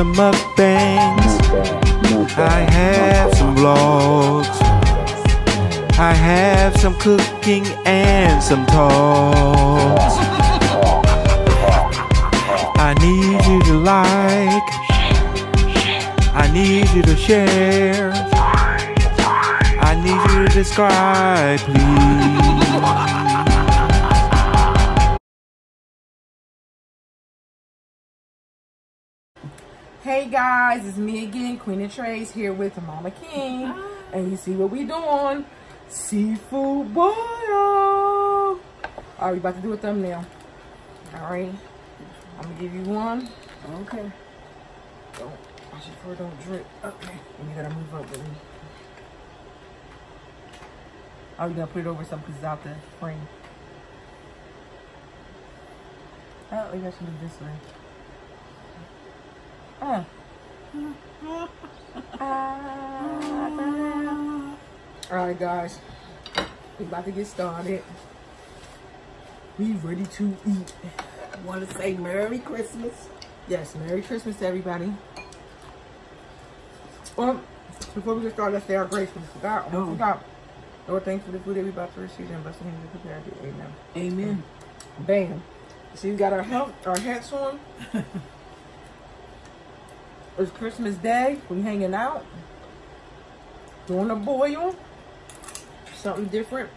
some mukbangs. I have some vlogs. I have some cooking and some talks. I need you to like. I need you to share. I need you to describe, please. Guys, it's me again, Queen of Trades, here with Mama King. And you see what we doing? Seafood boil. All right, we about to do a thumbnail. All right, I'm gonna give you one. Okay. Don't, watch it for it don't drip. Okay, and you gotta move up with me. Oh, you gonna put it over something because it's out the frame. Oh, you got to move this way. Uh. Alright guys, we about to get started. We ready to eat. Want to say Merry Christmas? Yes, Merry Christmas to everybody. Well, before we get started, let's say our grace. We forgot. We Oh. forgot. Lord, thanks for the food that we about to receive and blessing him to prepare to. Amen. Amen. Bam. See, we got our help, our hats on. it's Christmas Day. We hanging out. Doing a boil. Something different.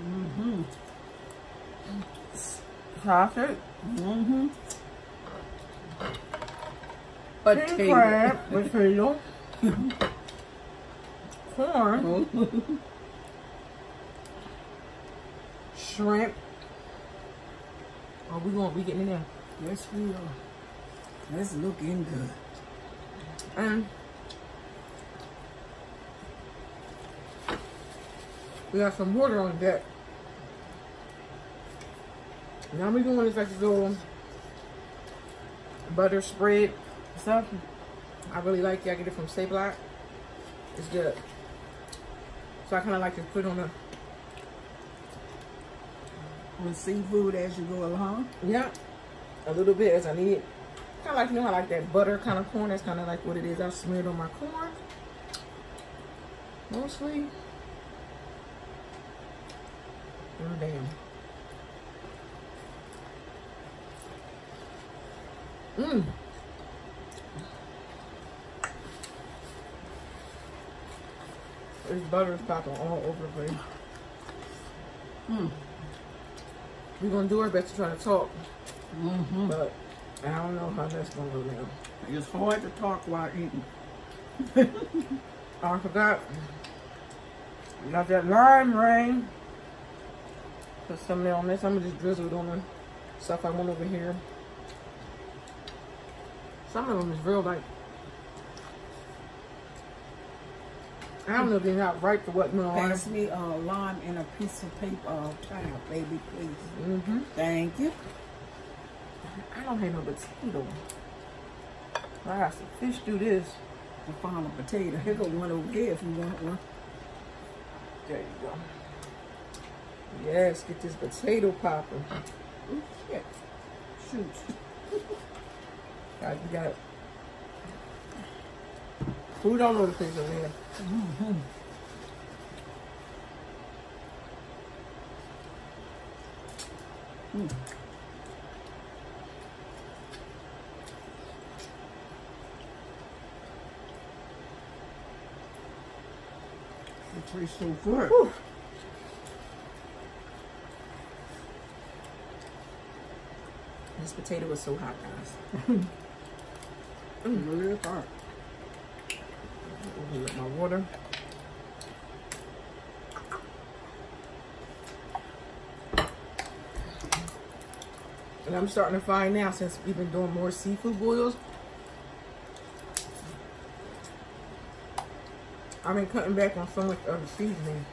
Mm-hmm. Sausage. Mm-hmm. Crab. Potato. Corn. Shrimp. Oh, we going we getting in there. yes, we are. That's looking good. And we got some water on deck. Now we're doing this like this little butter spread stuff. I really like it. I get it from Stay Black. It's good. So I kind of like to put on a With seafood as you go along. Yeah, a little bit as I need. Kind of like, you know, I like that butter kind of corn. That's kind of like what it is. I smeared on my corn. Mostly. Oh, damn. Mmm. This butter is popping all over the place. Mm. We're going to do our best to try to talk. Mm-hmm. But I don't know how that's gonna go down. It's hard to talk while eating. Oh, I forgot. Got that lime rain. Put some there on this. I'm gonna just drizzle it on the stuff I want over here. Some of them is real like. I don't know if they're not ripe or what. No, Pass me a lime and a piece of paper uh, towel, baby, please. Mm-hmm. Thank you. I don't have no potato. I got some fish do this. I found a potato. Here go one over here if you want one. There you go. Yes, get this potato popping. Ooh, shit. Shoot. God, you got food all over the place over here. Mm-hmm. Mm. Tastes so good. Whew. This potato is so hot, guys. Really hot. Up my water. And I'm starting to find now, since we've been doing more seafood boils, I've been cutting back on so much other seasoning.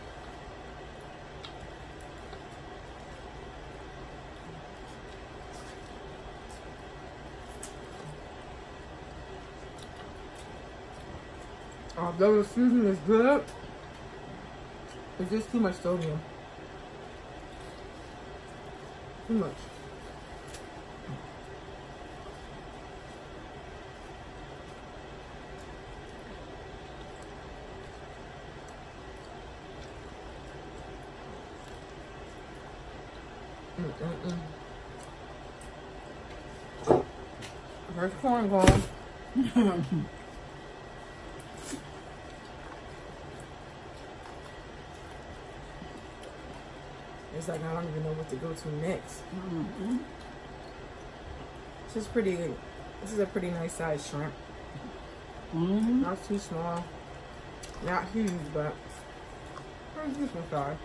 Although the seasoning is good, it's just too much sodium. Too much. It's like I don't even know what to go to next. Mhm. This is pretty. This is a pretty nice size shrimp. Mhm. Not too small. Not huge, but size.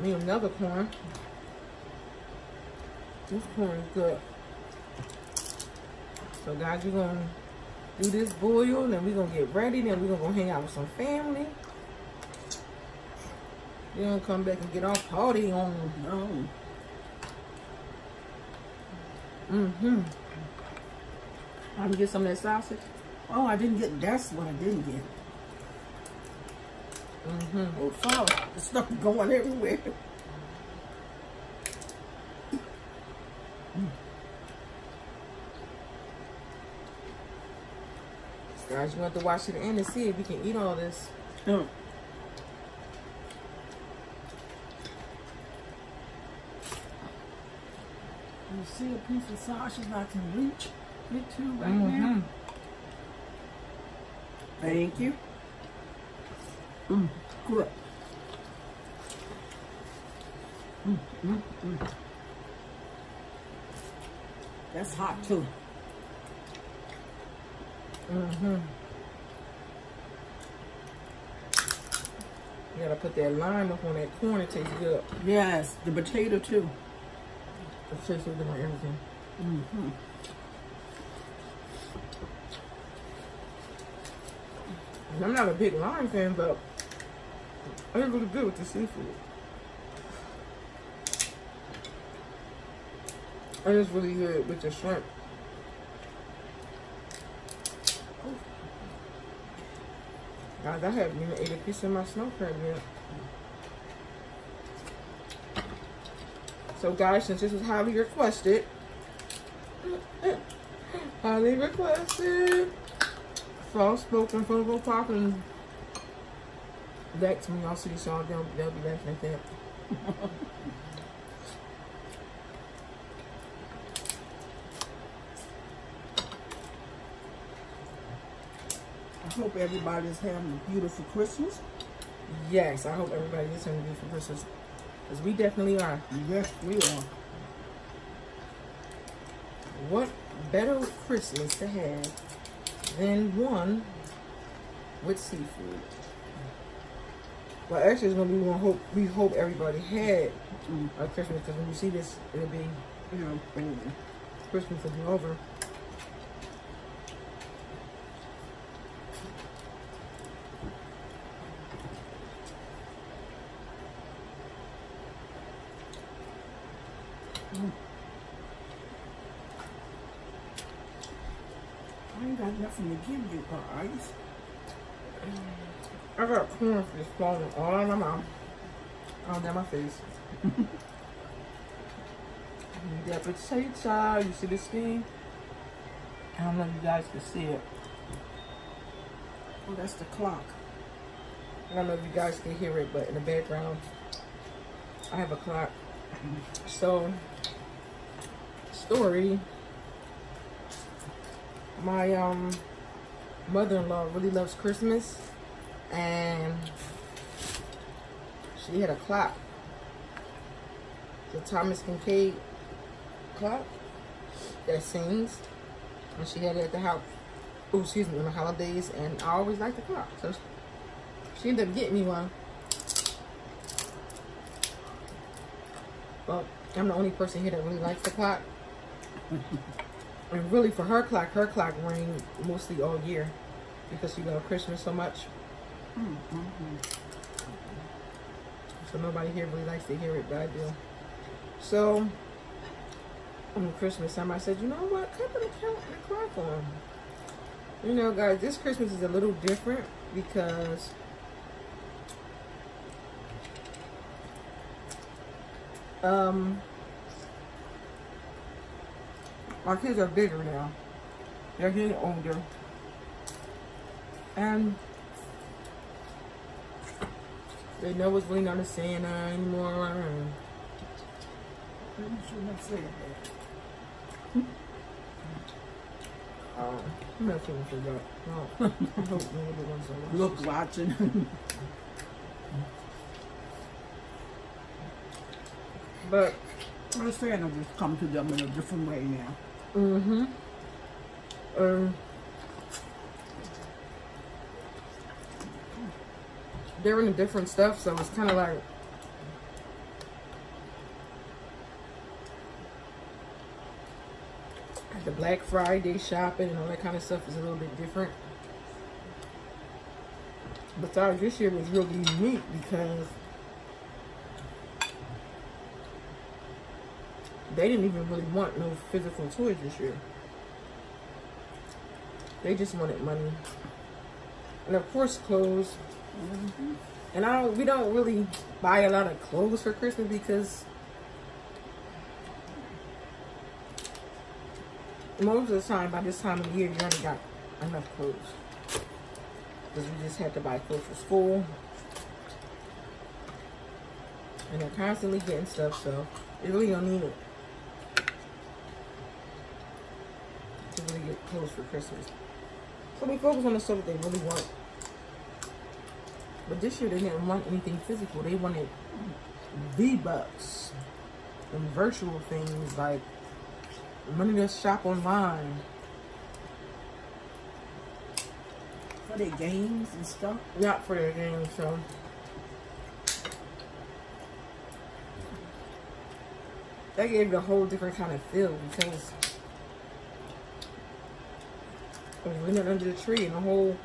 Me another corn. This corn is good. So guys, we're gonna do this boil, then we're gonna get ready, then we're gonna go hang out with some family. Gonna come back and get our party on. Mm-hmm. I'm get some of that sausage. Oh, I didn't get. That's what I didn't get. Mm-hmm. Oh, fuck. The stuff going everywhere. Guys, you have to watch it in to see if we can eat all this. Mm. You see a piece of sausage I can reach it to right now? Mhm. Thank you. Mm, good. Mm, mm, mm. That's hot too. Mm-hmm. You gotta put that lime up on that corn. It tastes good. Yes, the potato too. It tastes good on everything. Mm-hmm. I'm not a big lime fan, but it's really good with the seafood. And it's really good with the shrimp. Guys, I haven't even ate a piece of my snow crab yet. So guys, since this was highly requested, highly requested, soft spoken Funko Pop and back to me, y'all see y'all, they'll, they'll be laughing at that. I hope everybody's having a beautiful Christmas. Yes, I hope everybody is having a beautiful Christmas. Because we definitely are. Yes, we are. What better Christmas to have than one with seafood? Well, actually, it's gonna be one hope. We hope everybody had Mm. a Christmas because when you see this, it'll be You know, Christmas will be over. I ain't got nothing to give you, guys. I got corn cornfish falling all in my mouth, all down my face. that potato, you see the skin? I don't know if you guys can see it. Oh, that's the clock. I don't know if you guys can hear it, but in the background, I have a clock. So, story. My um mother-in-law really loves Christmas, and she had a clock, the Thomas Kinkade clock that sings, and she had it at the house. Oh, excuse me, on the holidays, and I always liked the clock, so she ended up getting me one. Well, I'm the only person here that really likes the clock. and really, for her clock, her clock rang mostly all year because she loved Christmas so much. So nobody here really likes to hear it, but I do. So on Christmas time, I said, you know what? Cut the, count, the clock on. You know, guys, this Christmas is a little different because um My kids are bigger now. They're getting older. And they know what's really not a Santa anymore. And You shouldn't have that. uh, I'm not feeling for that. No. I nobody wants to Look, watching. But, well, Santa just come to them in a different way now. mm-hmm. Um, they're into different stuff, so it's kind of like the Black Friday shopping and all that kind of stuff is a little bit different. Besides, this year was really unique because they didn't even really want no physical toys this year. They just wanted money. And of course clothes. And I don't we don't really buy a lot of clothes for Christmas because most of the time by this time of the year you already got enough clothes. Because we just had to buy clothes for school. And they're constantly getting stuff, so they really don't need it. To really get clothes for Christmas. So we focus on the stuff that they really want. But this year they didn't want anything physical. They wanted V-Bucks and virtual things like money to shop online. For their games and stuff. Not for their games, so. That gave it a whole different kind of feel because I went under the tree and the whole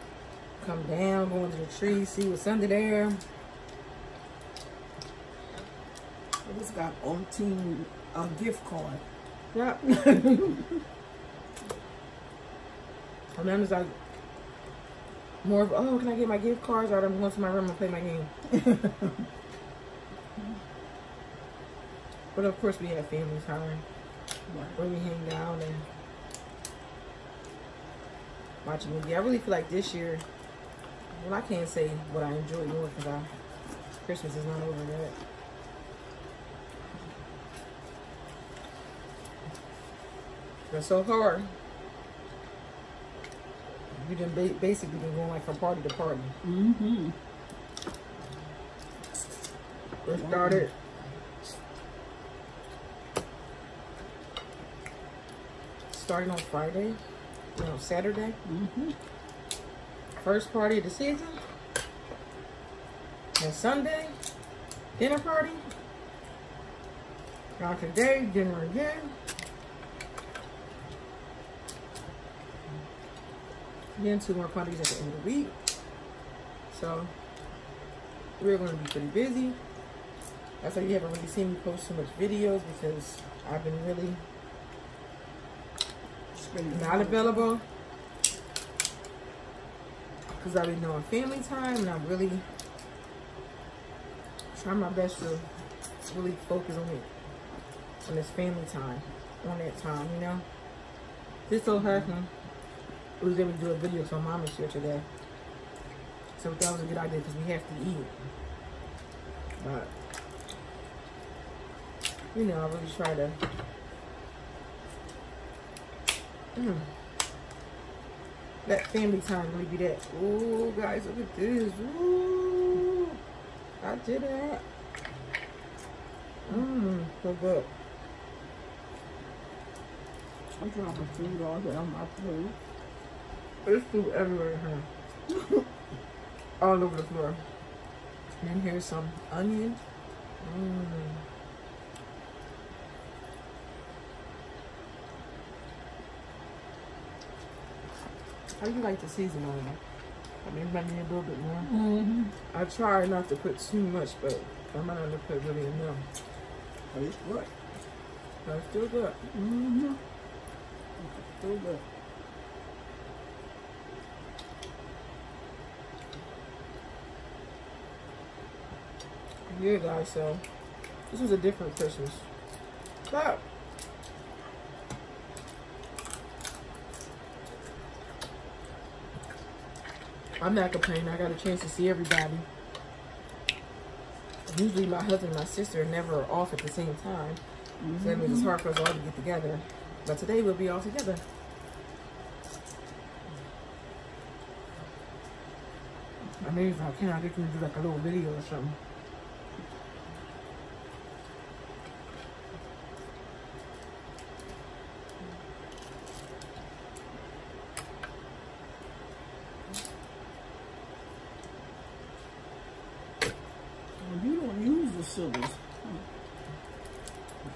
come down, go under the tree, see what's under there. It just got umpteen uh, gift card. Yep. and then it's like more of, oh, can I get my gift cards? Or I'm going to my room and play my game. but of course, we have family time where we hang out and watch a movie. I really feel like this year, well, I can't say what I enjoy more because Christmas is not over yet. It's so hard. You done ba basically been going like from party to party. Mm-hmm. It started. Starting on Friday, no Saturday. Mm-hmm. First party of the season. And Sunday, dinner party. Now today, dinner again. Then two more parties at the end of the week. So we're going to be pretty busy. That's why you haven't really seen me post so much videos because I've been really not available. Because I've been doing family time and I'm really trying my best to really focus on it. On this family time. On that time, you know? This so happened we was able to do a video so mom is here today. So that was a good idea because we have to eat. But you know, I really try to mm, let family time be that. Ooh, guys, look at this. Ooh, I did that. Mmm, so good. I'm dropping food all day on my plate. There's food everywhere here. All over the floor. And then here's some onion. Mmm. How do you like the season on it? I mean, maybe a little bit more. Mm-hmm. I try not to put too much, but I might not have put really enough. But it's good. But it's still good. Mm-hmm. Still good. Yeah, guys, so this was a different Christmas. But I'm not complaining. I got a chance to see everybody. Usually my husband and my sister are never off at the same time. So that means it's hard for us all to get together. But today we'll be all together. I mean, if I can, I think we do like a little video or something. Well, you don't use the scissors.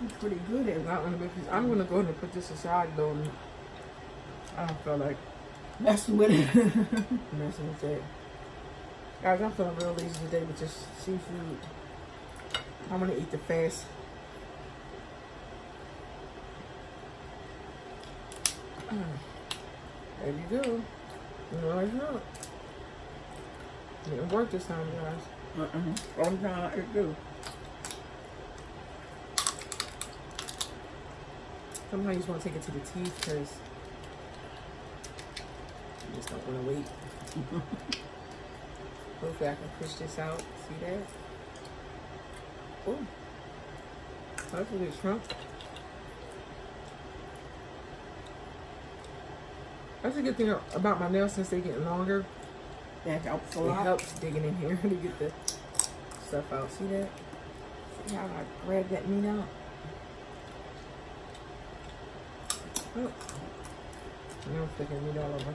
You're pretty good at Not gonna be, I'm gonna go ahead and put this aside though. I don't feel like messing with it. messing with that. Guys, I'm feeling real lazy today with just seafood. I'm gonna eat the fast. There you go. No, it's not. Didn't work this time, guys. uh-uh. Sometimes it do. Sometimes you just want to take it to the teeth because you just don't want to wait. Hopefully I can push this out. See that? Oh, that's a good shrunk. That's a good thing about my nails since they're getting longer. That helps a lot. It helps digging in here to get the stuff out. See that? See how I grab that meat out? Oh. Now I'm flicking meat all over.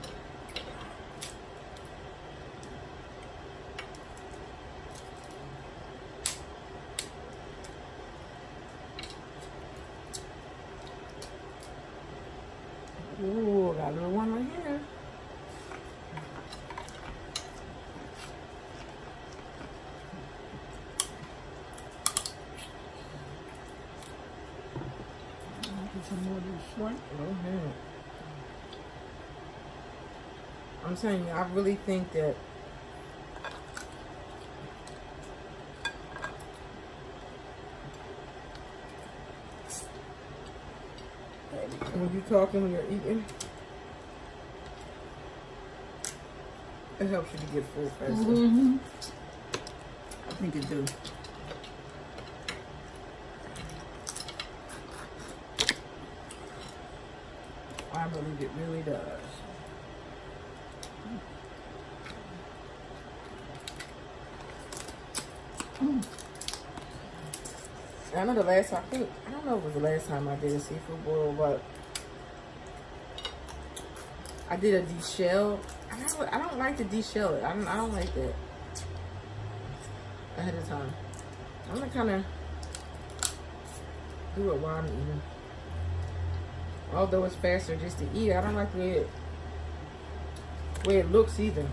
Ooh, got a little one right here. Get some more of this shrimp. I'm telling you, I really think that when you're talking, when you're eating, it helps you to get full faster. Mm-hmm. I think it do. I believe it really does. I know the last time, I think, I don't know if it was the last time I did a seafood boil, but I did a deshell. I don't, I don't like to deshell it. I don't, I don't like that ahead of time. I'm gonna kind of do it while I'm eating. Although it's faster just to eat, I don't like the way it, way it looks either.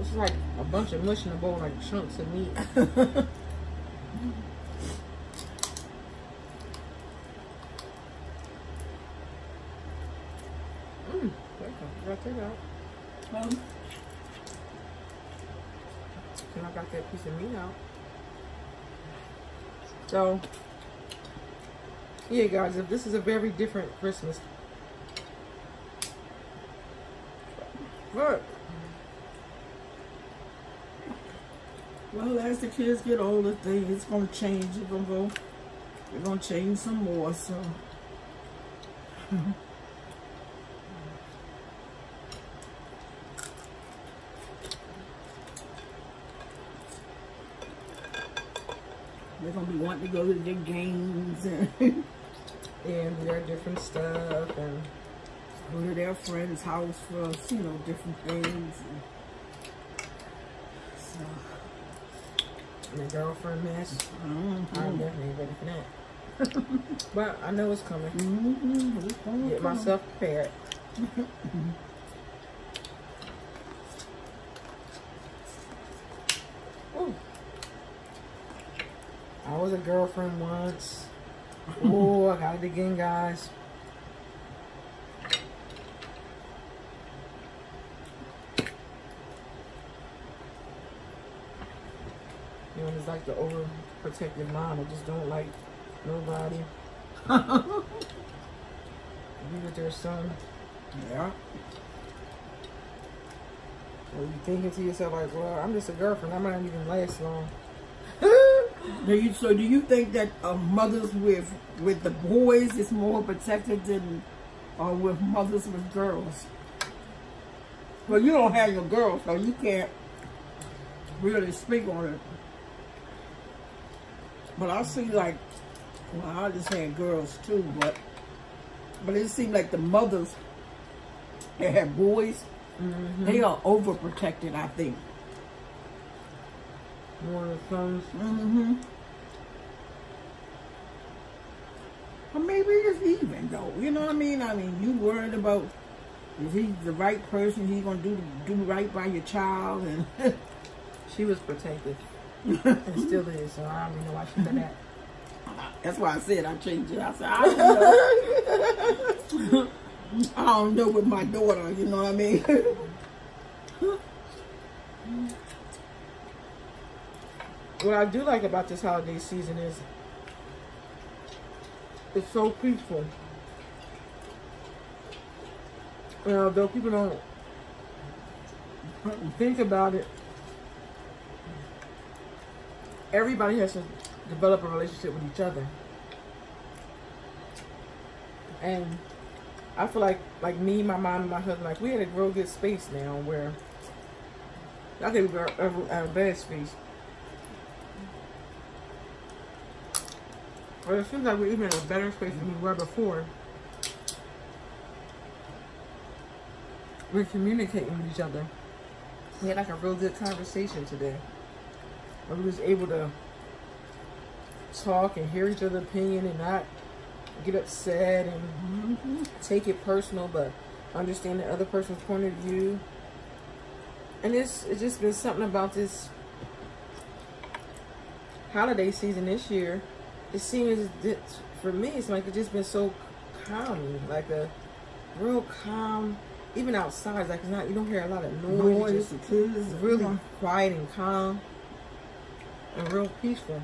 It's like a bunch of mush in a bowl, like chunks of meat. Mmm, got that out. Um, And I got that piece of meat out. So, yeah, guys, if this is a very different Christmas. Look, well, as the kids get older, things it's gonna change. It's gonna go. They're gonna change some more. So. They're gonna be wanting to go to their games and and there different stuff, and go to their friend's house for you know different things. And so, and a girlfriend mess. I'm mhm. definitely ready for that. but I know it's coming. Mhm, it's gonna Get myself prepared. I was a girlfriend once. Oh, I got it again, guys. You know, it's like the overprotective mom. I just don't like nobody. Be with their son. Yeah. Or you thinking to yourself like, well, I'm just a girlfriend. I might not even last long. Do you, so do you think that uh, mothers with with the boys is more protected than uh, with mothers with girls? Well, you don't have your girls, so you can't really speak on it. But I see like, well, I just had girls too, but but it seemed like the mothers that have boys, they are overprotected. I think. One of sons. Mm-hmm. Or maybe it's even though. You know what I mean? I mean, you worried about is he the right person? He gonna do do right by your child, and She was protected. and still is, so I don't even know why she said that. that's why I said I changed it. I said I don't know. I don't know with my daughter. You know what I mean? What I do like about this holiday season is it's so peaceful. And although people don't think about it, everybody has to develop a relationship with each other. And I feel like like me, my mom, and my husband, like we had a real good space now where I think we're at a bad space. Well, it seems like we're even in a better space than we were before. We're communicating with each other. We had like a real good conversation today. We was able to talk and hear each other's opinion and not get upset and take it personal, but understand the other person's point of view. And it's it's just been something about this holiday season this year. It seems that for me, it's like it's just been so calming, like a real calm. Even outside, like it's not you don't hear a lot of noise. Noise, It's just kids, really yeah. quiet and calm, and real peaceful.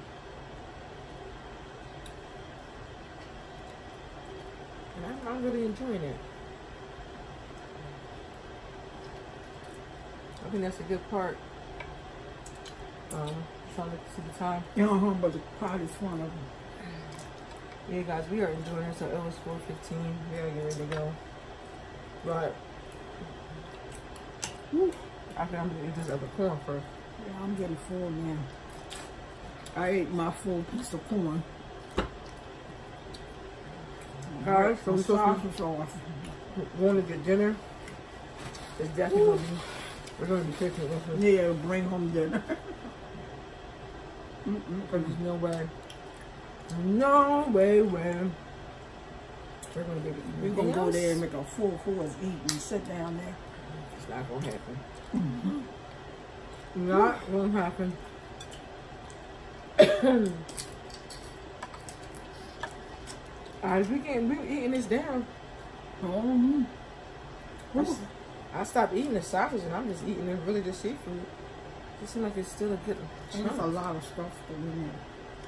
And I, I'm really enjoying it. I think that's a good part. Um, trying to see the time. You know, but the party's fun of them. Yeah, guys, we are enjoying it. So it was 4:15. We are getting ready to go. But I think I'm gonna eat this other corn first. Yeah, I'm getting full now. I ate my full piece of corn. Guys, so the we supposed sausage off. Going to get dinner. It's definitely gonna be. We're gonna be cooking. Yeah, bring home dinner. Mm-mm. Cause there's no way, no way, way. We're gonna be able We're gonna go there and make a full course eat and sit down there. It's not gonna happen. Mm-hmm. Not gonna happen. Alright, we can we eating this down. I I s- I stopped eating the sausage and I'm just eating the, really just seafood. It seems like it's still a good there's a lot of stuff to in there.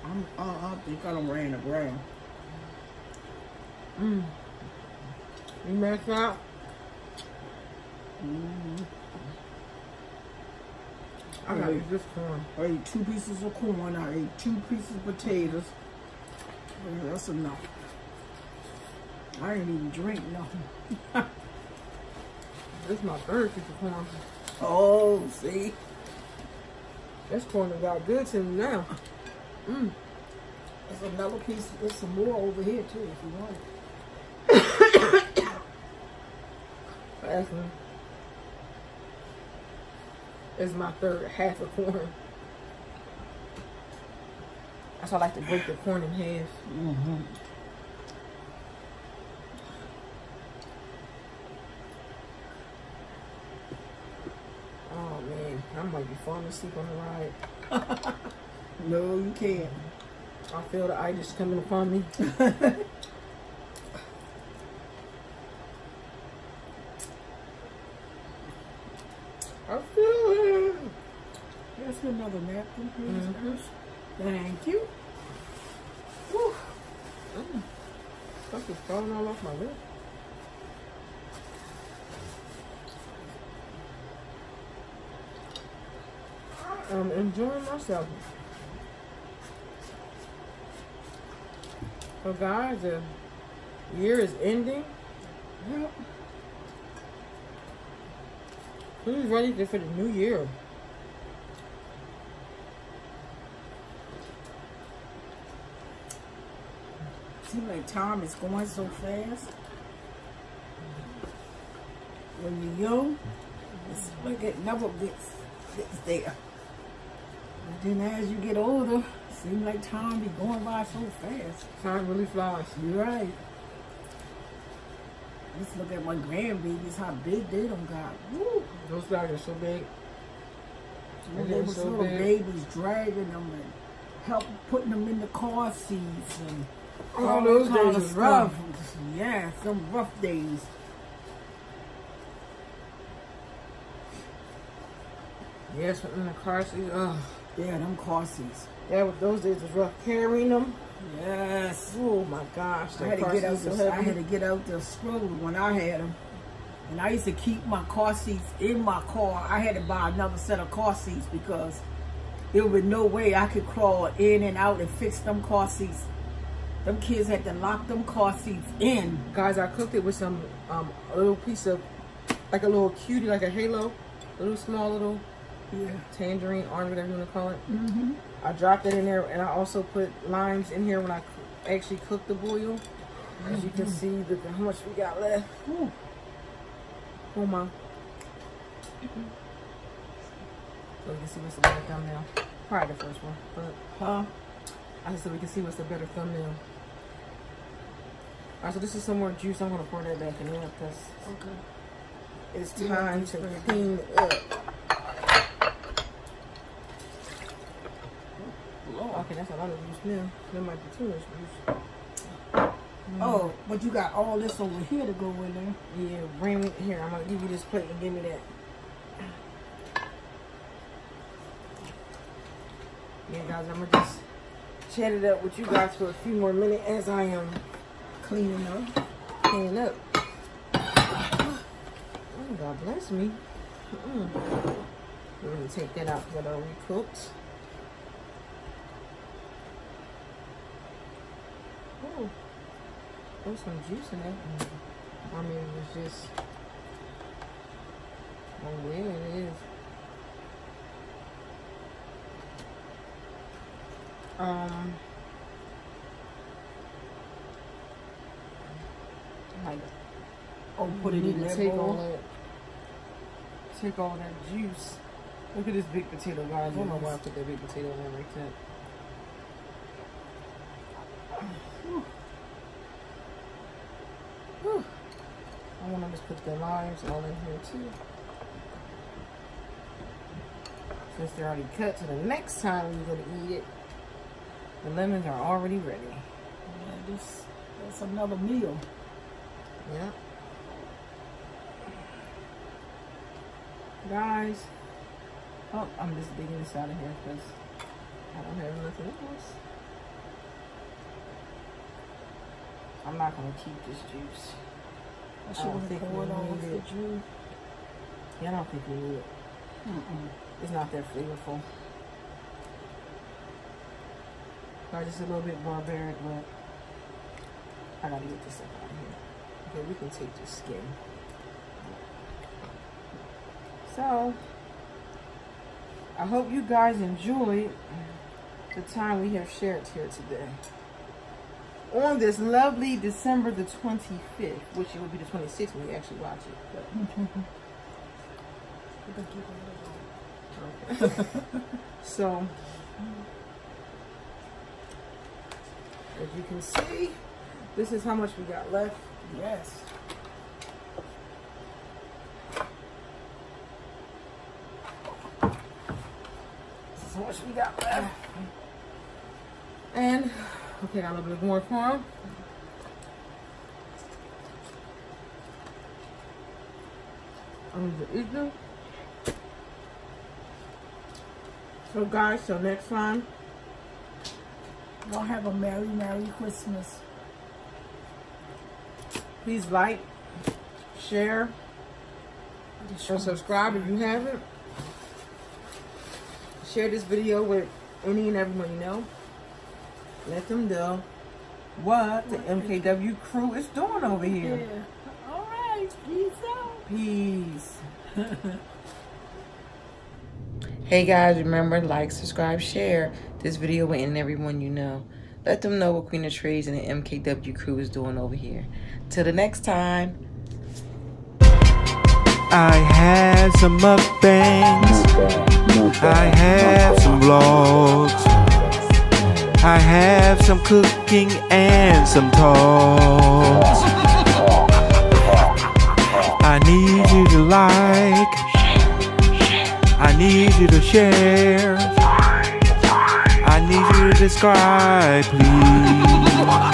I'm, I, I think I don't ran the ground. Mm. You make out? Mm. I gotta eat this corn. I ate two pieces of corn. I ate two pieces of potatoes. Yeah, that's enough. I didn't even drink nothing. This is my third piece of corn. Oh, see? This corn has got good to me now. Mm. There's another piece. There's some more over here too, if you want it. Actually, it's my third half of corn. That's why I like to break the corn in half. Mm-hmm. Oh man, I might be falling asleep on the ride. No, you can't. I feel the itis coming upon me. I feel it. There's another napkin, please. Mhm. nurse. Thank you. Whew. Mm. Stuff is falling all off my lip. I'm enjoying myself. So guys, the year is ending. Who's ready for the new year? Seems like time is going so fast. When you're young, it's like it never gets, gets there. But then as you get older, it seems like time be going by so fast. Time really flies. You're right. Let's look at my grandbabies, how big they done got. Woo! Those guys are so big. They're they was so little big. babies, dragging them and help putting them in the car seats and Oh, all those days was stuff. Yeah, some rough days. Yes, in the car seat. Oh, Yeah, them car seats. yeah, those days was rough carrying them. Yes. Oh my gosh, I had to get out. The, so I had to get out the scroll when I had them, and I used to keep my car seats in my car. I had to buy another set of car seats because there was no way I could crawl in and out and fix them car seats. Them kids had to lock them car seats in. Guys, I cooked it with some um a little piece of like a little cutie, like a halo, a little small little Yeah. tangerine, orange, whatever you want to call it. Mm-hmm. I dropped it in there, and I also put limes in here when I actually cooked the boil. As you can see, the, how much we got left. Ooh. Oh my. So we can see what's the better thumbnail. Probably the first one, but Huh? I just so we can see what's the better thumbnail. Alright, so this is some more juice. I'm gonna pour that back in there because Okay. it's time to clean up. Okay, that's a lot of juice now. That might be too much juice. Oh, but you got all this over here to go in there. Yeah, bring it here. I'm gonna give you this plate and give me that. Yeah, guys, I'm gonna just chat it up with you guys for a few more minutes as I am Cleaning up. cleaning up. Oh, God bless me. Mm. We're gonna take that out that already cooked. Oh, there's some juice in there. I mean, it was just. Oh, yeah, it is. Um. Like, Oh, put it in that take all bowl. that. Take all that juice. Look at this big potato, guys. I don't know why I put that big potato in like that. Whew. I want to just put the limes all in here too. Since they're already cut, so the next time you're gonna eat it, the lemons are already ready. Yeah, this, that's another meal. Yeah. Guys. Oh, I'm just digging this out of here because I don't have nothing else. I'm not going to keep this juice. I I should don't have think poured we off need the juice. Yeah, I don't think we need it. Mm-mm. It's not that flavorful. Guys, it's a little bit barbaric, but I gotta get this stuff out of here. Okay, we can take the skin. So, I hope you guys enjoyed the time we have shared here today. On this lovely December the 25th, which it will be the 26th when we actually watch it. But so, as you can see, this is how much we got left. Yes. This is how much we got left. Okay, got a little bit more for him. Um, the eagle. So guys, till next time, Y'all have a Merry, Merry Christmas. please like, share, and subscribe if you haven't. share this video with any and everyone you know. Let them know what the MKW crew is doing over here. Yeah. All right. Peace out. Peace. hey guys, remember like, subscribe, share this video with and everyone you know. Let them know what Queen of Trades and the MKW crew is doing over here. Till the next time. I had some mukbangs. I have some vlogs. I have some cooking and some talks. I need you to like. I need you to share. I need you to describe, please.